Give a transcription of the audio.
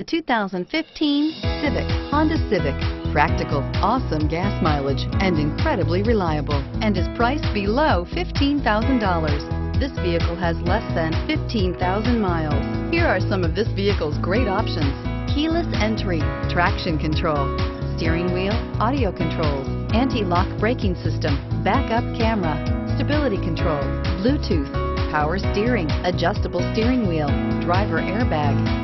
The 2015 Civic, Honda Civic. Practical, awesome gas mileage, and incredibly reliable, and is priced below $15,000. This vehicle has less than 15,000 miles. Here are some of this vehicle's great options. Keyless entry, traction control, steering wheel, audio controls, anti-lock braking system, backup camera, stability control, Bluetooth, power steering, adjustable steering wheel, driver airbag.